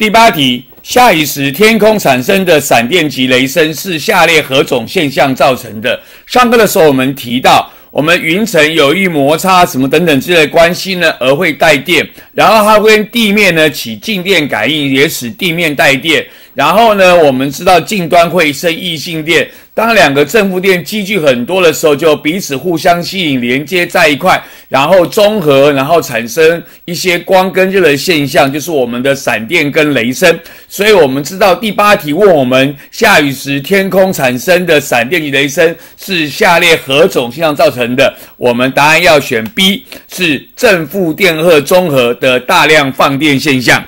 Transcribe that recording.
第八题，下雨时天空产生的闪电及雷声是下列何种现象造成的？上课的时候我们提到，我们云层有一摩擦什么等等之类关系呢，而会带电，然后它会跟地面呢起静电感应，也使地面带电。然后呢，我们知道近端会生异性电。当两个正负电积聚很多的时候，就彼此互相吸引，连接在一块，然后中和，然后产生一些光跟热的现象，就是我们的闪电跟雷声。所以，我们知道第八题问我们下雨时天空产生的闪电及雷声是下列何种现象造成成的？我们答案要选 B，是正负电荷中和的大量放电现象。